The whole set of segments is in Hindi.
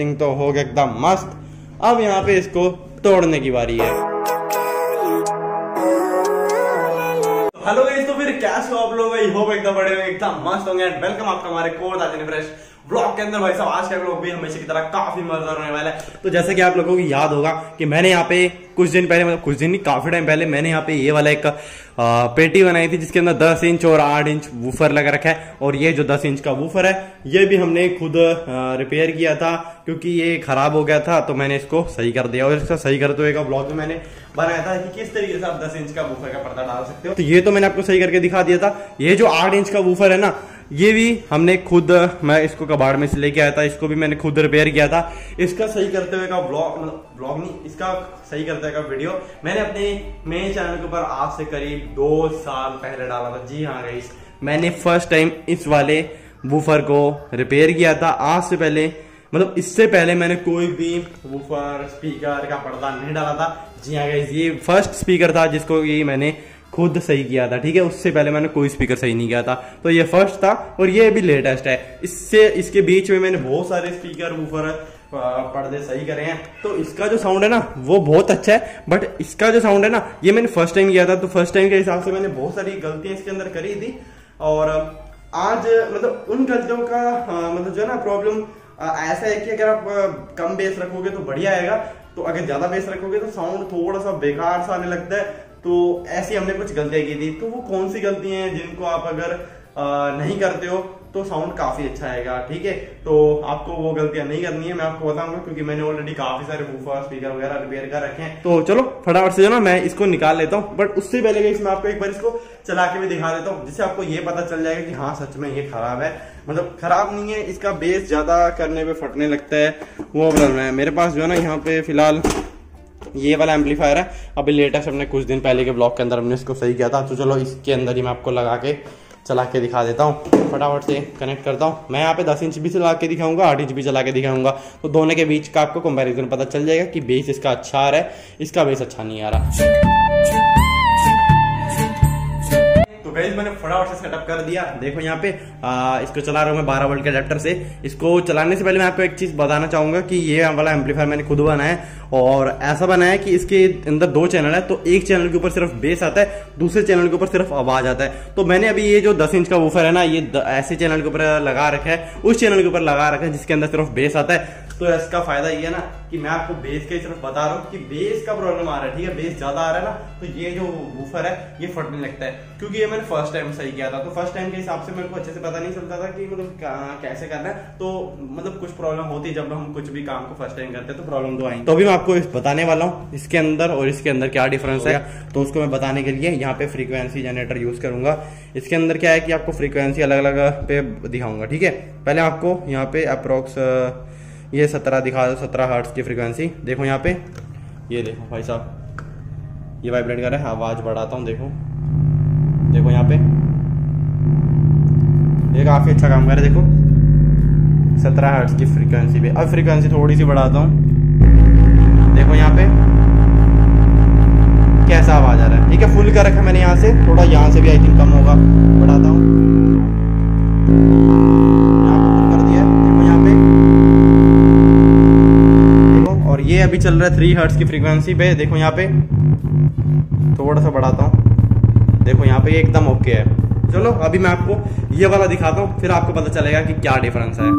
टेस्टिंग तो हो गया एकदम मस्त। अब यहाँ पे इसको तोड़ने की बारी है। हेलो गाइस तो फिर कैसे हो आप लोग? आई होप एकदम बड़े एकदम मस्त होंगे। एंड वेलकम आपका हमारे कोर्ट आज फ्रेश ब्लॉग के अंदर भाई साहब, आज का ब्लॉग भी हमेशा की तरह काफ़ी मज़ेदार होने वाला है। तो जैसे कि आप लोगों को याद होगा कि मैंने यहाँ पे कुछ दिन पहले मतलब कुछ दिन नहीं, काफ़ी टाइम पहले मैंने यहाँ पे ये वाला एक पेटी बनाई थी, जिसके अंदर 10 इंच और 8 इंच वूफर लगा रखा है। और ये जो 10 इंच का वूफर है, ये भी हमने खुद रिपेयर किया था, क्योंकि ये खराब हो गया था तो मैंने इसको सही कर दिया। और इसका सही करते हुए ब्लॉग में मैंने बनाया था कि किस तरीके से आप 10 इंच का वूफर का पर्दा डाल सकते हो। तो ये तो मैंने आपको सही करके दिखा दिया था। ये जो 8 इंच का वूफर है ना ये भी हमने खुद, मैं इसको कबाड़ में से लेके आया था, इसको भी मैंने खुद रिपेयर किया था। इसका सही करते हुए का ब्लॉग ब्लॉग नहीं, इसका सही करते हुए का वीडियो मैंने अपने मेन चैनल के ऊपर आज से करीब दो साल पहले डाला था। जी हाँ गई मैंने फ़र्स्ट टाइम इस वाले वूफर को रिपेयर किया था। आज से पहले मतलब इससे पहले मैंने कोई भी वूफर स्पीकर का पर्दा नहीं डाला था। जी हाँ गई ये फ़र्स्ट स्पीकर था जिसको ये मैंने खुद सही किया था, ठीक है? उससे पहले मैंने कोई स्पीकर सही नहीं किया था। तो ये फ़र्स्ट था और ये भी लेटेस्ट है। इससे, इसके बीच में मैंने बहुत सारे स्पीकर वूफर पर्दे सही करे हैं। तो इसका जो साउंड है ना, वो बहुत अच्छा है। बट इसका जो साउंड है ना, ये मैंने फ़र्स्ट टाइम किया था। तो फ़र्स्ट टाइम के हिसाब से मैंने बहुत सारी गलतियाँ इसके अंदर करी थी। और आज मतलब उन गलतियों का मतलब जो है ना प्रॉब्लम ऐसा है कि अगर आप कम बेस रखोगे तो बढ़िया आएगा। तो अगर ज़्यादा बेस रखोगे तो साउंड थोड़ा सा बेकार सा आने लगता है। तो ऐसी हमने कुछ गलतियाँ की थी। तो वो कौन सी गलतियाँ हैं जिनको आप अगर आ, नहीं करते हो तो साउंड काफ़ी अच्छा आएगा ठीक है? तो आपको वो गलतियाँ नहीं करनी है मैं आपको बताऊँगा क्योंकि मैंने ऑलरेडी काफ़ी सारे स्पीकर वगैरह रिपेयर कर रखे हैं। तो चलो फटाफट से जो ना मैं इसको निकाल लेता हूँ बट उससे पहले इसमें आपको एक बार इसको चला के भी दिखा देता हूँ जिससे आपको ये पता चल जाएगा कि हाँ सच में ये खराब है। मतलब खराब नहीं है इसका बेस ज़्यादा करने पे फटने लगता है। वो प्रॉब्लम है मेरे पास जो है ना यहाँ पे फ़िलहाल ये वाला एम्पलीफायर है। अभी लेटेस्ट हमने कुछ दिन पहले के ब्लॉक के अंदर हमने इसको सही किया था। तो चलो इसके अंदर ही मैं आपको लगा के, चला के दिखा देता हूँ। फटाफट से कनेक्ट करता हूँ। मैं यहाँ पे 10 इंच भी चला के दिखाऊँगा, आठ इंच भी चला के दिखाऊँगा। तो दोनों के बीच का आपको कंपैरिजन पता चल जाएगा कि बेस इसका अच्छा आ रहा है, इसका बेस अच्छा नहीं आ रहा। तो गैस मैंने फटाफट से सेटअप कर दिया। देखो यहाँ पे आ, इसको चला रहा हूँ मैं बारह वोल्ट के अडेप्टर से। इसको चलाने से पहले मैं आपको एक चीज़ बताना चाहूँगा कि ये वाला एम्पलीफायर मैंने खुद बनाया है और ऐसा बनाया है कि इसके अंदर दो चैनल है तो एक चैनल के ऊपर सिर्फ़ बेस आता है दूसरे चैनल के ऊपर सिर्फ़ आवाज़ आता है। तो मैंने अभी ये जो दस इंच का वूफर है ना ये ऐसे चैनल के ऊपर लगा रखा है उस चैनल के ऊपर लगा रखा है जिसके अंदर सिर्फ़ बेस आता है। तो इसका फ़ायदा ये है ना कि मैं आपको बेस के सिर्फ़ बता रहा हूँ कि बेस का प्रॉब्लम आ रहा है, ठीक है? बेस ज़्यादा आ रहा है ना तो ये जो वूफर है, ये फटने लगता है। क्योंकि ये मैंने फ़र्स्ट टाइम सही किया था। तो फ़र्स्ट टाइम के हिसाब से मेरे को अच्छे से पता नहीं चलता था कि मतलब कैसे करना है। तो मतलब कुछ प्रॉब्लम होती है जब हम कुछ भी काम को फ़र्स्ट टाइम करते हैं तो प्रॉब्लम तो आई तो अभी मैं आपको बताने वाला हूँ, इसके अंदर और इसके अंदर क्या डिफरेंस है। तो उसको मैं बताने के लिए यहाँ पे फ्रीक्वेंसी जनरेटर यूज़ करूँगा। इसके अंदर क्या है कि आपको फ्रीक्वेंसी अलग अलग पे दिखाऊँगा, ठीक है? पहले आपको यहाँ पे अप्रोक्स ये सत्रह दिखा दो, सत्रह हार्ट्स की फ्रिक्वेंसी देखो यहाँ पे। ये देखो भाई साहब। ये वाइब्रेट कर रहा है, आवाज़ बढ़ाता हूँ, देखो। देखो यहाँ पे। ये काफ़ी अच्छा काम कर रहा है, देखो। सत्रह हर्ट्स की फ्रीक्वेंसी पे। अब फ्रीक्वेंसी थोड़ी सी बढ़ाता हूँ। देखो यहाँ पे। कैसा आवाज़ आ रहा है? ठीक है फुल कर रखा मैंने यहाँ से। थोड़ा यहाँ से भी आई थिंक कम होगा। बढ़ाता हूँ। अभी चल रहा है थ्री हर्ट्स की फ्रीक्वेंसी पे। देखो यहाँ पे। थोड़ा सा बढ़ाता हूँ। देखो यहाँ पे एकदम ओके है। चलो, अभी मैं आपको ये वाला दिखाता हूँ, फिर आपको पता चलेगा कि क्या डिफरेंस है।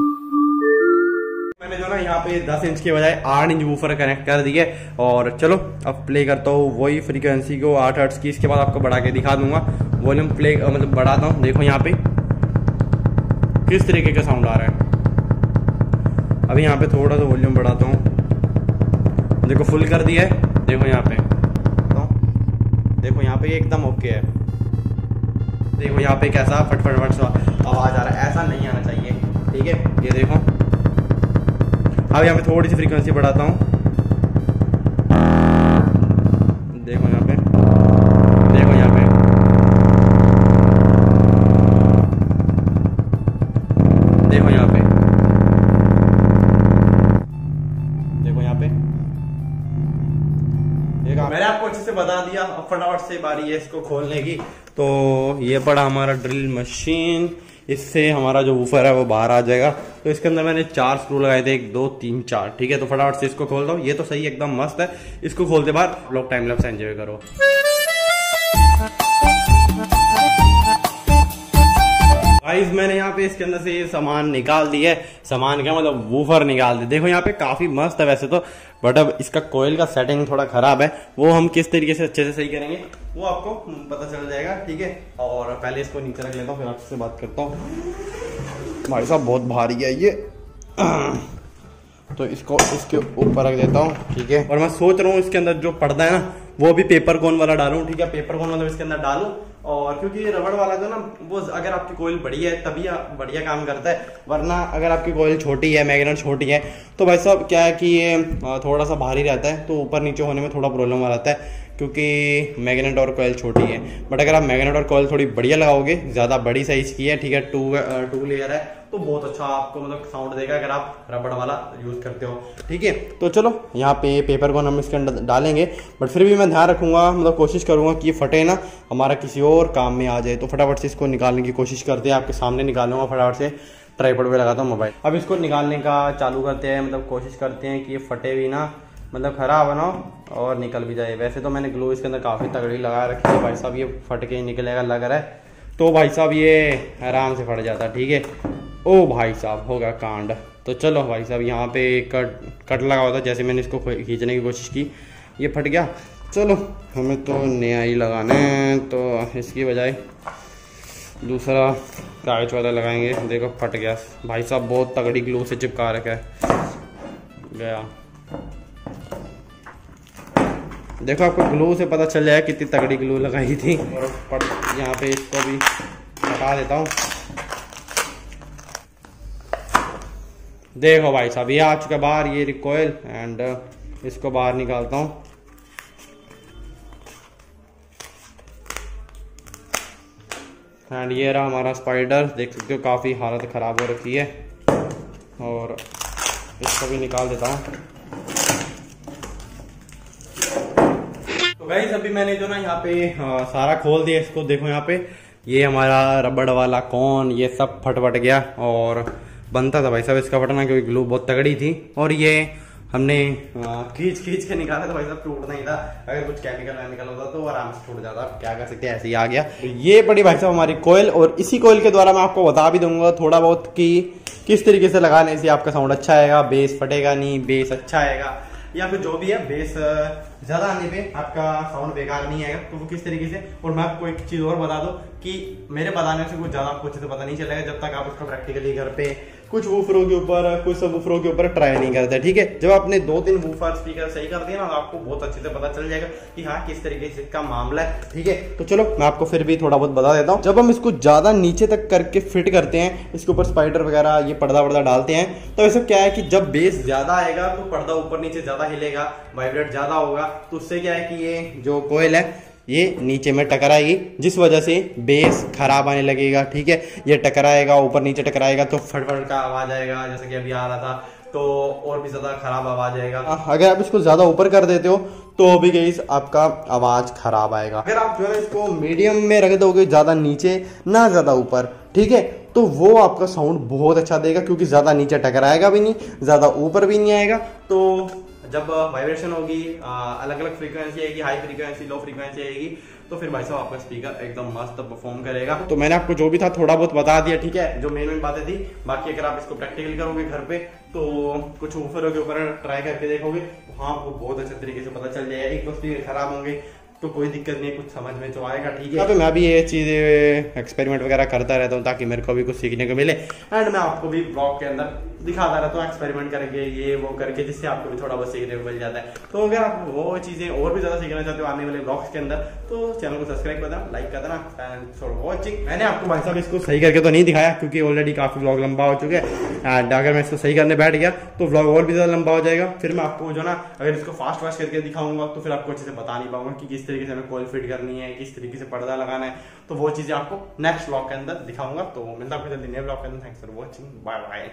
मैंने जो ना यहाँ पे 10 इंच के बजाय 8 इंच वूफर कनेक्ट कर दिए और चलो, अब प्ले करता हूँ वही फ्रीक्वेंसी को आठ हर्ट्स की। इसके बाद आपको बढ़ा के दिखा दूँगा। वॉल्यूम प्ले मतलब बढ़ाता हूँ। देखो यहाँ पे किस तरीके का साउंड आ रहा है। अभी यहाँ पे थोड़ा सा वॉल्यूम बढ़ाता हूँ। देखो फुल कर दिया है। देखो यहाँ पे। तो देखो यहाँ पे एकदम ओके है। देखो यहाँ पे कैसा फटफट फट सा आवाज़ आ रहा है। ऐसा नहीं आना चाहिए। ठीक है? ये देखो। अब यहाँ पे थोड़ी सी फ्रीक्वेंसी बढ़ाता हूँ। फटाफट से बारी है इसको खोलने की। तो ये पड़ा हमारा ड्रिल मशीन इससे हमारा जो वूफर है वो बाहर आ जाएगा। तो इसके अंदर मैंने चार स्क्रू लगाए थे। एक, दो, तीन, चार। ठीक है तो फटाफट से इसको खोल दो। ये तो सही, एकदम मस्त है। इसको खोलते बाहर लोग टाइम लैप्स एंजॉय करो। गाइस मैंने यहाँ पे इसके अंदर से ये सामान निकाल दिया है। सामान क्या मतलब? वूफर निकाल दिया देखो यहाँ पे काफ़ी मस्त है वैसे तो बट अब इसका कोयल का सेटिंग थोड़ा खराब है। वो हम किस तरीके से अच्छे से सही करेंगे, वो आपको पता चल जाएगा, ठीक है? और पहले इसको नीचे रख लेता हूँ, फिर आपसे बात करता हूँ। भाई साहब, बहुत भारी है ये। तो इसको इसके ऊपर रख देता हूँ, ठीक है? और मैं सोच रहा हूँ इसके अंदर जो पर्दा है ना, वो भी पेपर कोन वाला डालूं, ठीक है? पेपर कोन वाला इसके अंदर डालूं और क्योंकि ये रबड़ वाला जो ना, वो अगर आपकी कोयल बड़ी है, तभी बढ़िया काम करता है। वरना अगर आपकी कोयल छोटी है, मैगनेट छोटी है तो भाई साहब क्या है कि ये थोड़ा सा भारी रहता है तो ऊपर नीचे होने में थोड़ा प्रॉब्लम आ जाता है, क्योंकि मैगनेट और कोयल छोटी है। बट अगर आप मैगनेट और कोयल थोड़ी बढ़िया लगाओगे, ज़्यादा बड़ी साइज़ की है, ठीक है टू टू लेयर है तो बहुत अच्छा आपको मतलब साउंड देगा अगर आप रबड़ वाला यूज़ करते हो। ठीक है तो चलो, यहाँ पे पेपर को हम इसके अंदर डालेंगे बट फिर भी मैं ध्यान रखूँगा मतलब कोशिश करूँगा कि ये फटे ना, हमारा किसी और काम में आ जाए तो फटाफट से इसको निकालने की कोशिश करते हैं, आपके सामने निकालूँगा, फटाफट से ट्राईपोड पे लगाता हूँ मोबाइल अब इसको निकालने का चालू करते हैं मतलब कोशिश करते हैं कि ये फटे भी ना मतलब खराब बनाओ और निकल भी जाए। वैसे तो मैंने ग्लू इसके अंदर काफ़ी तगड़ी लगा रखी है, भाई साहब, ये फट के निकलेगा, लग रहा है। तो भाई साहब, ये आराम से फट जाता है ठीक है? ओ भाई साहब होगा कांड। तो चलो भाई साहब यहाँ पे कट कट लगा हुआ था जैसे मैंने इसको खींचने की कोशिश की। ये फट गया। चलो हमें तो नया ही लगाना है तो इसकी बजाय दूसरा कागज़ वाला लगाएँगे। देखो फट गया। भाई साहब बहुत तगड़ी ग्लू से चिपका रखा है। गया। देखो आपको ग्लू से पता चल जाए कितनी तगड़ी ग्लू लगाई थी। और यहाँ पे इसको भी हटा देता हूँ। देखो भाई साहब ये आ चुका बाहर ये रिकॉयल एंड इसको बाहर निकालता हूँ। एंड ये रहा हमारा स्पाइडर देख सकते हो काफ़ी हालत ख़राब हो रखी है। और इसको भी निकाल देता हूँ। गाइस अभी मैंने जो ना यहाँ पे आ, सारा खोल दिया इसको देखो यहाँ पे। ये हमारा रबड़ वाला कौन ये सब फट फट गया और बनता था भाई साहब इसका फटना क्योंकि ग्लू बहुत तगड़ी थी। और ये हमने खींच खींच के निकाला था भाई साहब, टूट नहीं था। अगर कुछ केमिकल वेमिकल होता तो आराम से टूट जाता। क्या कर सकते ऐसे ही आ गया। तो ये पड़ी भाई साहब हमारी कोयल और इसी कोयल के द्वारा मैं आपको बता भी दूँगा थोड़ा बहुत कि किस तरीके से लगाने से आपका साउंड अच्छा आएगा बेस फटेगा नहीं बेस अच्छा आएगा, या फिर जो भी है बेस ज़्यादा आने पे आपका साउंड बेकार नहीं आएगा। तो वो किस तरीके से? और मैं आपको एक चीज़ और बता दो कि मेरे बताने से कुछ ज़्यादा आपको अच्छे से पता नहीं चलेगा जब तक आप उसका प्रैक्टिकली घर पे कुछ वूफरों के ऊपर, कुछ सब वूफरों के ऊपर ट्राई नहीं करते, ठीक है? जब आपने दो तीन वूफर स्पीकर सही कर दिए ना तो आपको बहुत अच्छे से पता चल जाएगा कि हाँ किस तरीके से इसका मामला है, ठीक है? तो चलो, मैं आपको फिर भी थोड़ा बहुत बता देता हूँ। जब हम इसको ज़्यादा नीचे तक करके फिट करते हैं, इसके ऊपर स्पाइडर वगैरह, ये पर्दा वर्दा डालते हैं तो ऐसा क्या है कि जब बेस ज़्यादा आएगा तो पर्दा ऊपर नीचे ज़्यादा हिलेगा वाइब्रेट ज़्यादा होगा तो उससे क्या है कि ये जो कोयल है ये नीचे में टकराएगी जिस वजह से बेस खराब आने लगेगा ठीक है? ये टकराएगा ऊपर नीचे टकराएगा तो फटफट का आवाज़ आएगा जैसे कि अभी आ रहा था तो और भी ज़्यादा खराब आवाज़ आएगा। अगर आप इसको ज़्यादा ऊपर कर देते हो तो भी गई आपका आवाज़ खराब आएगा। अगर आप जो है इसको मीडियम में रख दोगे ज़्यादा नीचे ना ज़्यादा ऊपर ठीक है? तो वो आपका साउंड बहुत अच्छा देगा क्योंकि ज़्यादा नीचे टकराएगा भी नहीं ज़्यादा ऊपर भी नहीं आएगा तो जब वाइब्रेशन होगी अलग अलग फ्रीक्वेंसी आएगी हाई फ्रीक्वेंसी लो फ्रीक्वेंसी आएगी तो फिर भाई साहब आपका स्पीकर एकदम मस्त परफॉर्म करेगा। तो मैंने आपको जो भी था थोड़ा बहुत बता दिया, ठीक है? जो मेन मेन बातें थी। बाकी अगर आप इसको प्रैक्टिकल करोगे घर पे तो कुछ ऊपर के ऊपर ट्राई करके देखोगे तो हाँ आपको बहुत अच्छे तरीके से पता चल जाएगा। एक दो स्पीकर खराब होंगे तो कोई दिक्कत नहीं, कुछ समझ में तो आएगा, ठीक है? तो मैं भी ये चीज़ एक्सपेरिमेंट वगैरह करता रहता हूँ, ताकि मेरे को भी कुछ सीखने को मिले। एंड मैं आपको भी ब्लॉग के अंदर दिखाता रहता हूँ एक्सपेरिमेंट करके ये, वो करके, जिससे आपको भी थोड़ा बहुत सीखने को मिल जाता है। तो अगर आप वो चीज़ें और भी ज़्यादा सीखना चाहते हो, आने वाले ब्लॉग्स के अंदर तो चैनल को सब्सक्राइब कर देना लाइक कर देना एंड फॉर वॉचिंग मैंने आपको भाई साहब इसको सही करके तो नहीं दिखाया, क्योंकि ऑलरेडी काफ़ी ब्लॉग लंबा हो चुके हैं एंड अगर मैं इसको सही करने बैठ गया तो ब्लॉग और भी ज़्यादा लंबा हो जाएगा। फिर मैं आपको जो ना, अगर इसको फास्ट फास्ट करके दिखाऊँगा तो फिर आपको अच्छे से बता नहीं पाऊँगा कि किस तरीके से मैं कॉल फिट करनी है, किस तरीके से पर्दा लगाना है। तो वो चीज़ें आपको नेक्स्ट ब्लॉग के अंदर दिखाऊँगा। तो मिलता आपको जल्दी नए ब्लॉग के अंदर। Thanks for watching bye bye